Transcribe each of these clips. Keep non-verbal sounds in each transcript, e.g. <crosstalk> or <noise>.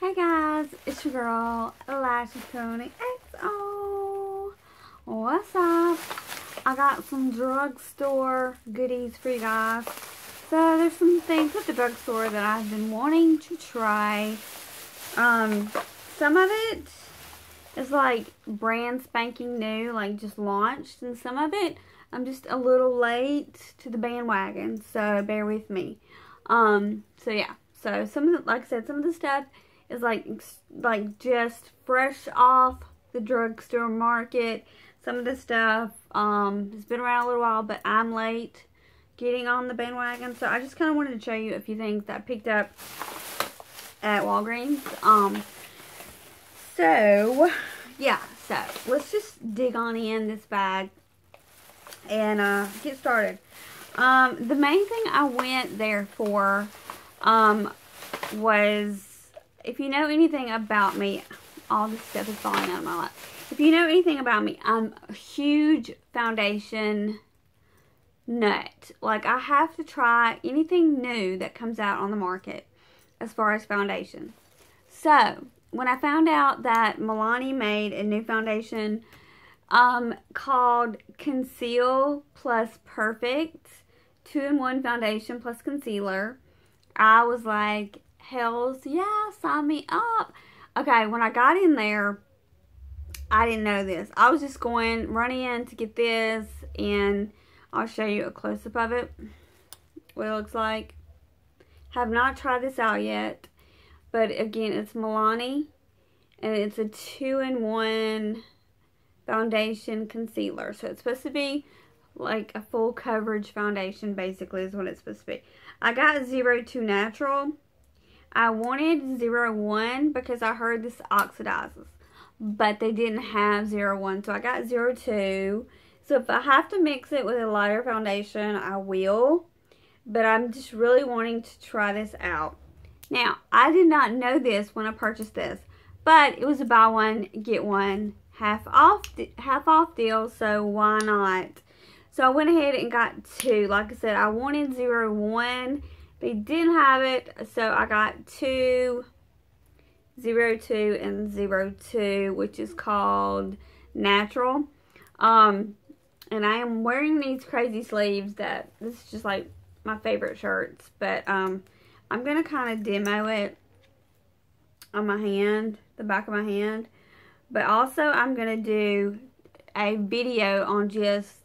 Hey guys, it's your girl, Lashes Toni XO. What's up? I got some drugstore goodies for you guys. So there's some things at the drugstore that I've been wanting to try. Um, some of it is like brand spanking new, like just launched, and some of it I'm just a little late to the bandwagon, so bear with me. Um, so yeah, so some of the, like I said, some of the stuff is like like just fresh off the drugstore market. Some of the stuff um, has been around a little while, but I'm late getting on the bandwagon. So I just kind of wanted to show you a few things that I picked up at Walgreens. Um, so, yeah, so let's just dig on in this bag and uh, get started. Um, the main thing I went there for um, was, if you know anything about me, all this stuff is falling out of my lap. If you know anything about me, I'm a huge foundation nut. Like, I have to try anything new that comes out on the market as far as foundation. So, when I found out that Milani made a new foundation um, called Conceal Plus Perfect, two-in-one foundation plus concealer, I was like, hells yeah, sign me up. Okay, when I got in there, I didn't know this. I was just going, running in to get this, and I'll show you a close-up of it, what it looks like. Have not tried this out yet, but again, it's Milani, and it's a two-in-one foundation concealer. So it's supposed to be like a full coverage foundation, basically, is what it's supposed to be. I got 02 Natural. I wanted 01 because I heard this oxidizes but they didn't have 01. So I got 02. So if I have to mix it with a lighter foundation, I will. But I'm just really wanting to try this out. Now, I did not know this when I purchased this. But it was a buy one, get one half off, half off deal. So why not? So I went ahead and got two. Like I said, I wanted 01. They didn't have it. So I got two 02 and 02, which is called Natural. Um, and I am wearing these crazy sleeves that, this is just like my favorite shirts. But um, I'm to kind of demo it on my hand, the back of my hand. But also I'm to do a video on just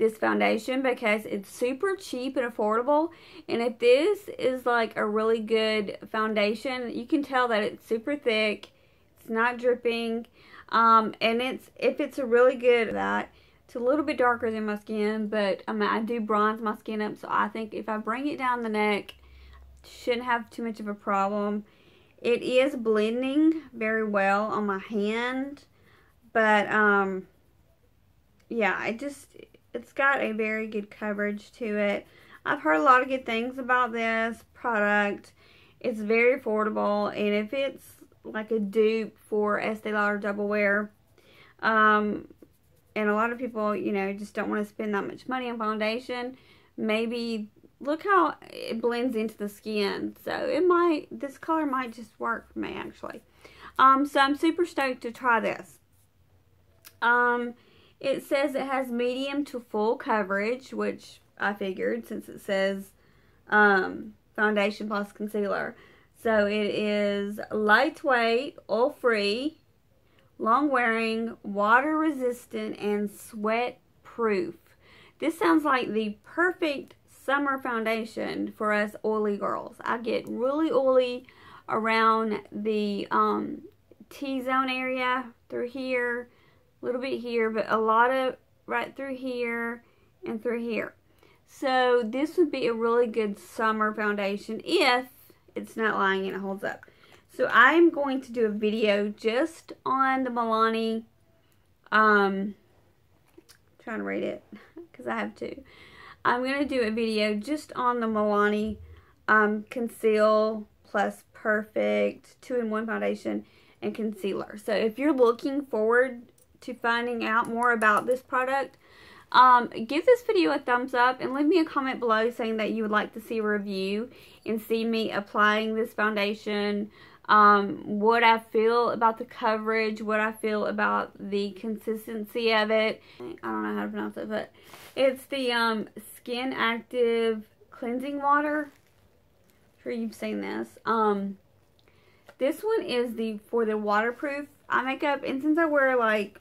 this foundation because it's super cheap and affordable. And if this is like a really good foundation you can tell that it's super thick it's not dripping um, and it's if it's a really good that it's a little bit darker than my skin but I mean I do bronze my skin up so I think if I bring it down the neck shouldn't have too much of a problem. It is blending very well on my hand but um yeah I just it's got a very good coverage to it. I've heard a lot of good things about this product. It's very affordable, and if it's like a dupe for Estee Lauder Double Wear, um, and a lot of people, you know, just don't want to spend that much money on foundation, maybe look how it blends into the skin. So it might, this color might just work for me, actually. Um, so I'm super stoked to try this. Um, it says it has medium to full coverage, which I figured since it says um, foundation plus concealer. So it is lightweight, oil-free, long-wearing, water-resistant, and sweat-proof. This sounds like the perfect summer foundation for us oily girls. I get really oily around the um, T-zone area through here a little bit here, but a lot of right through here and through here. So this would be a really good summer foundation if it's not lying and it holds up. So I'm going to do a video just on the Milani, um, trying to read it because I have to. I'm going to do a video just on the Milani um, Conceal Plus Perfect 2-in-1 Foundation and Concealer. So if you're looking forward to finding out more about this product, um, give this video a thumbs up and leave me a comment below saying that you would like to see a review and see me applying this foundation um, what I feel about the coverage, what I feel about the consistency of it. I don't know how to pronounce it, but it's the um, Skin Active Cleansing Water. I'm sure you've seen this. Um, this one is the for the waterproof eye makeup, and since I wear like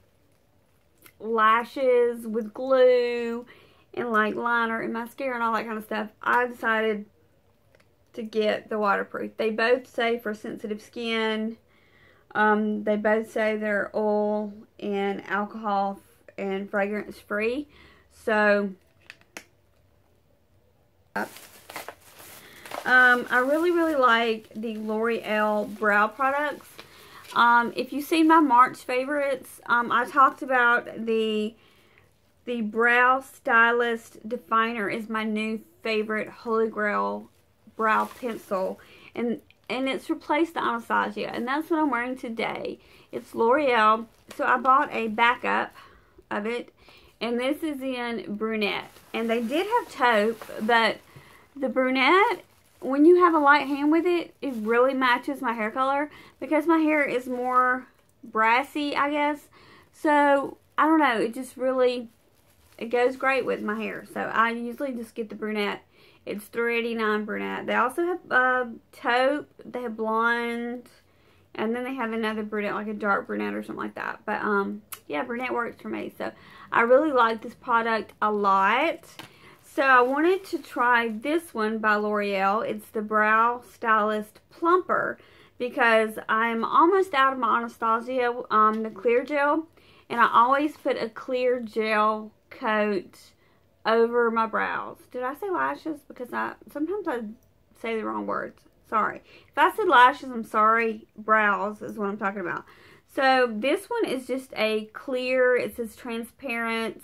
lashes with glue and like liner and mascara and all that kind of stuff, I decided to get the waterproof. They both say for sensitive skin. Um, they both say they're oil and alcohol and fragrance free. So, um, I really, really like the L'Oreal brow products. Um, if you've seen my March favorites, um, I talked about the the Brow Stylist Definer is my new favorite Holy Grail brow pencil. And and it's replaced the Anastasia. And that's what I'm wearing today. It's L'Oreal. So I bought a backup of it. And this is in brunette. And they did have taupe, but the brunette when you have a light hand with it, it really matches my hair color because my hair is more brassy, I guess. So, I don't know, it just really, it goes great with my hair. So, I usually just get the brunette. It's 389 brunette. They also have uh, taupe, they have blonde, and then they have another brunette, like a dark brunette or something like that. But, um, yeah, brunette works for me. So, I really like this product a lot. So I wanted to try this one by L'Oreal. It's the Brow Stylist Plumper because I'm almost out of my Anastasia, um, the clear gel. And I always put a clear gel coat over my brows. Did I say lashes? Because I sometimes I say the wrong words. Sorry. If I said lashes, I'm sorry. Brows is what I'm talking about. So this one is just a clear, it says transparent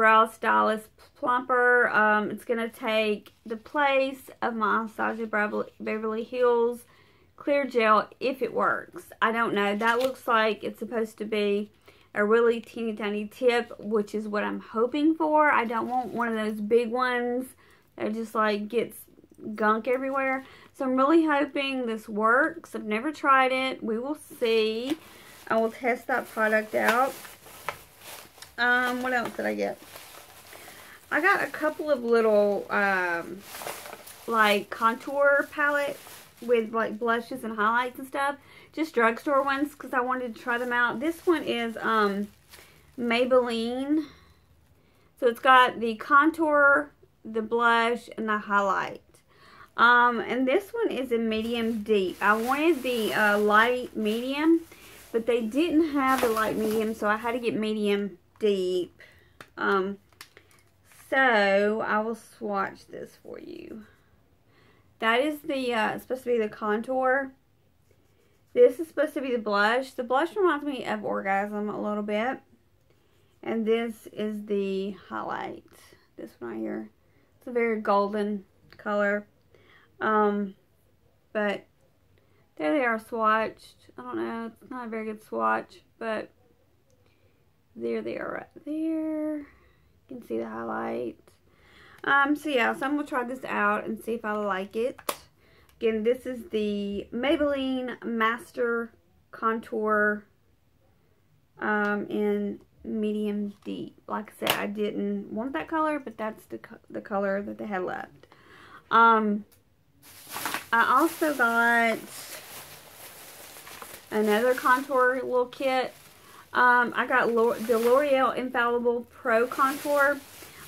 Brow Stylist Plumper. Um, it's going to take the place of my Anastasia Beverly Hills Clear Gel if it works. I don't know. That looks like it's supposed to be a really teeny tiny tip, which is what I'm hoping for. I don't want one of those big ones that just like gets gunk everywhere. So I'm really hoping this works. I've never tried it. We will see. I will test that product out. Um, what else did I get? I got a couple of little, um, like, contour palettes with, like, blushes and highlights and stuff. Just drugstore ones because I wanted to try them out. This one is, um, Maybelline. So it's got the contour, the blush, and the highlight. Um, and this one is a medium deep. I wanted the uh, light medium, but they didn't have the light medium, so I had to get medium deep. Um, so, I will swatch this for you. That is the, uh, supposed to be the contour. This is supposed to be the blush. The blush reminds me of Orgasm a little bit. And this is the highlight. This one right here. It's a very golden color. Um, but there they are swatched. I don't know. It's not a very good swatch, but there they are right there. You can see the highlight. Um, so yeah, so I'm going to try this out and see if I like it. Again, this is the Maybelline Master Contour um, in medium deep. Like I said, I didn't want that color, but that's the, the color that they had left. Um, I also got another contour little kit um, I got the L'Oreal Infallible Pro Contour.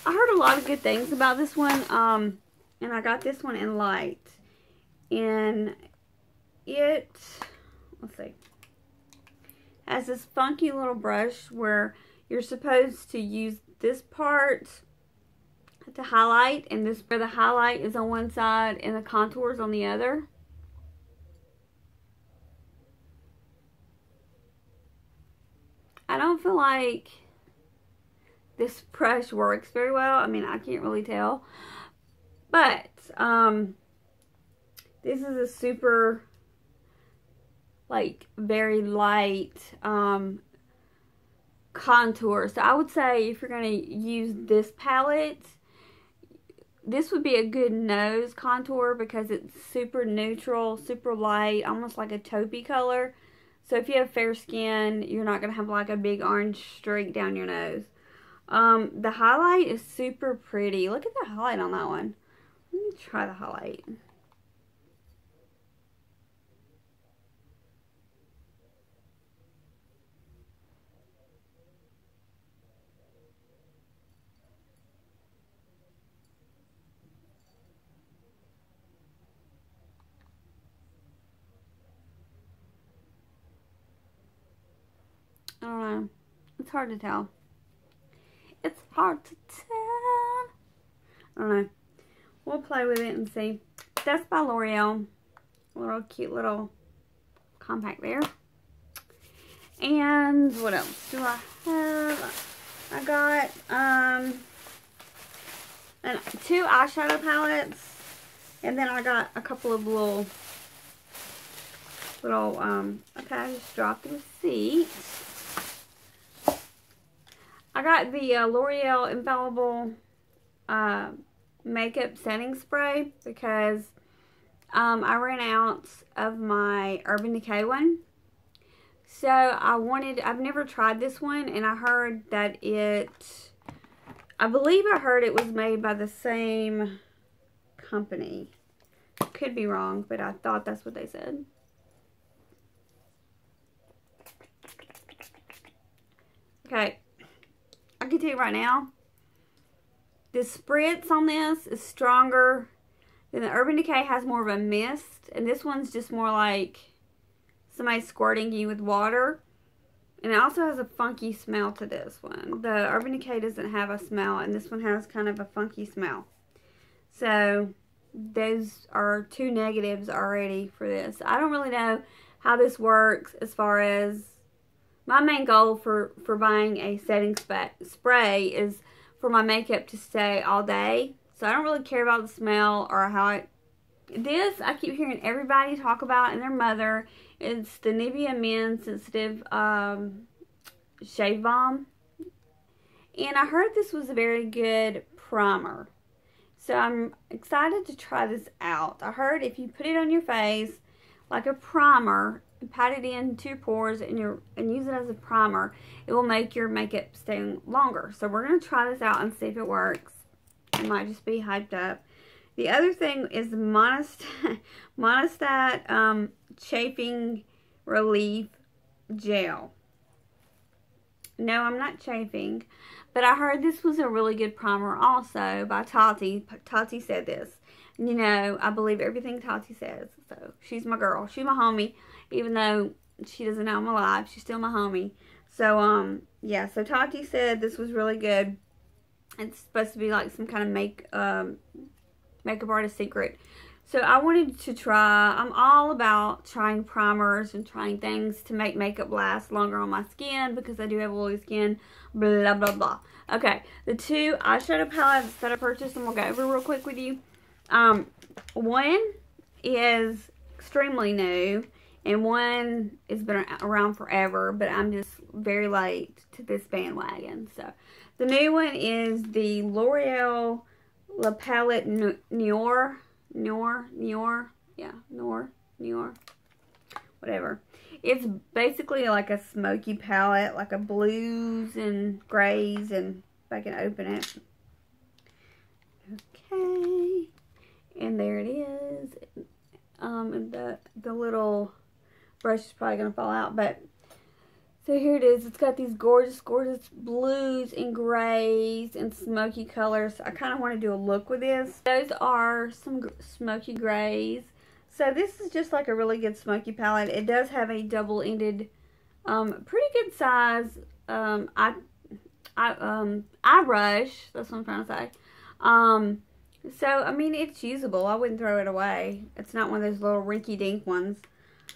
I heard a lot of good things about this one. Um, and I got this one in light. And it, let's see, has this funky little brush where you're supposed to use this part to highlight. And this where the highlight is on one side and the contours on the other. I don't feel like this brush works very well. I mean, I can't really tell. But, um, this is a super, like, very light, um, contour. So I would say if you're going to use this palette, this would be a good nose contour because it's super neutral, super light, almost like a taupey color. So if you have fair skin, you're not going to have like a big orange streak down your nose. Um, the highlight is super pretty. Look at the highlight on that one. Let me try the highlight. I don't know. It's hard to tell. It's hard to tell. I don't know. We'll play with it and see. That's by L'Oreal. Little cute little compact there. And what else do I have? I got um and two eyeshadow palettes. And then I got a couple of little little um okay, I just dropped the receipt. I got the uh, L'Oreal Infallible uh, makeup setting spray because um, I ran out of my Urban Decay one. So I wanted, I've never tried this one and I heard that it, I believe I heard it was made by the same company. Could be wrong, but I thought that's what they said. Okay, I can tell you right now, the spritz on this is stronger than the Urban Decay has more of a mist. And this one's just more like somebody squirting you with water. And it also has a funky smell to this one. The Urban Decay doesn't have a smell, and this one has kind of a funky smell. So, those are two negatives already for this. I don't really know how this works as far as my main goal for, for buying a setting spray is for my makeup to stay all day. So I don't really care about the smell or how it... This, I keep hearing everybody talk about and their mother. It's the Nivea Men Sensitive um, Shave Balm. And I heard this was a very good primer. So I'm excited to try this out. I heard if you put it on your face like a primer, pat it into your pores and your and use it as a primer, it will make your makeup stay longer. So we're going to try this out and see if it works. It might just be hyped up. The other thing is the Monistat, <laughs> Monistat um, Chafing Relief Gel. No, I'm not chafing. But I heard this was a really good primer also by Tati. Tati said this. You know, I believe everything Tati says. So, she's my girl. She's my homie even though she doesn't know I'm alive. She's still my homie. So, um, yeah, so Tati said this was really good. It's supposed to be like some kind of make, um, makeup artist secret. So I wanted to try, I'm all about trying primers and trying things to make makeup last longer on my skin because I do have oily skin, blah, blah, blah. Okay, the two eyeshadow palettes that I purchased, going to go over real quick with you. Um, one is extremely new and one has been around forever, but I'm just very late to this bandwagon. So, the new one is the L'Oreal La Palette Noir, Noir, Noir, yeah, Noir, Noir, whatever. It's basically like a smoky palette, like a blues and grays, and if I can open it. Okay, and there it is. Um, and the the little brush is probably going to fall out, but so here it is. It's got these gorgeous, gorgeous blues and grays and smoky colors. I kind of want to do a look with this. Those are some smoky grays. So this is just like a really good smoky palette. It does have a double-ended, um, pretty good size um, eye, eye, um, eye brush. That's what I'm trying to say. Um, so, I mean, it's usable. I wouldn't throw it away. It's not one of those little rinky-dink ones.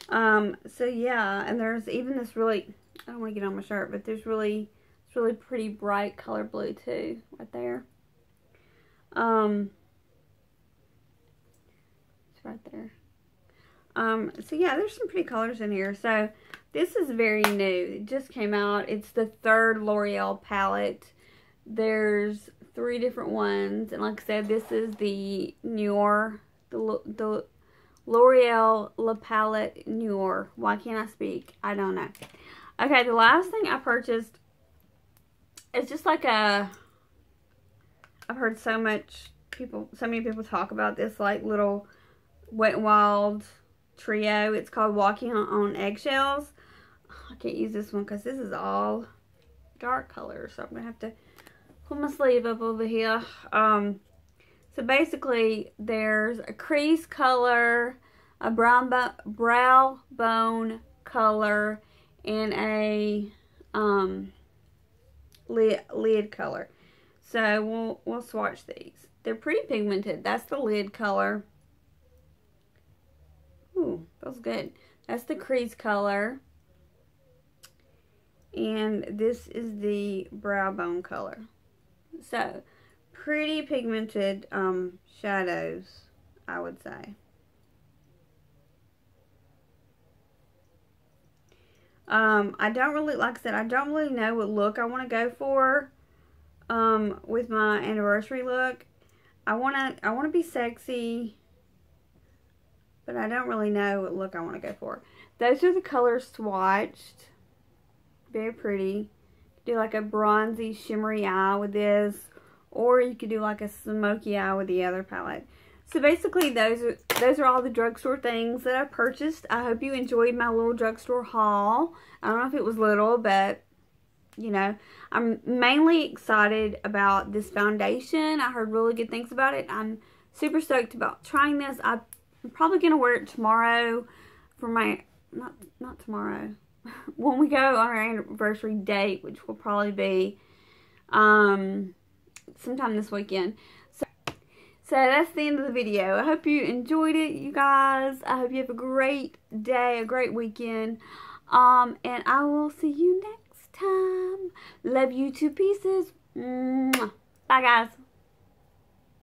Um, so yeah, and there's even this really, I don't want to get on my shirt, but there's really, it's really pretty bright color blue too, right there. Um, it's right there. Um, so yeah, there's some pretty colors in here. So this is very new. It just came out. It's the third L'Oreal palette. There's three different ones. And like I said, this is the Noir, the, the L'Oreal La Palette Noir. Why can't I speak? I don't know. Okay, the last thing I purchased is just like a, I've heard so much people, so many people talk about this like little Wet n Wild trio. It's called Walking on Eggshells. I can't use this one because this is all dark color. So I'm going to have to pull my sleeve up over here. Um, so basically, there's a crease color, a brown bo brow bone color, and a um, lid, lid color. So we'll, we'll swatch these. They're pretty pigmented. That's the lid color. Ooh, feels good. That's the crease color. And this is the brow bone color. So, pretty pigmented um, shadows, I would say. Um, I don't really, like I said, I don't really know what look I want to go for um, with my anniversary look. I want to, I want to be sexy, but I don't really know what look I want to go for. Those are the colors swatched. Very pretty. Do like a bronzy shimmery eye with this. Or you could do like a smoky eye with the other palette. So basically those are those are all the drugstore things that I purchased. I hope you enjoyed my little drugstore haul. I don't know if it was little, but you know, I'm mainly excited about this foundation. I heard really good things about it. I'm super stoked about trying this. I'm probably going to wear it tomorrow for my, not, not tomorrow, <laughs> when we go on our anniversary date, which will probably be um, sometime this weekend. So, so that's the end of the video. I hope you enjoyed it, you guys. I hope you have a great day, a great weekend. Um, and I will see you next time. Love you to pieces. Bye, guys.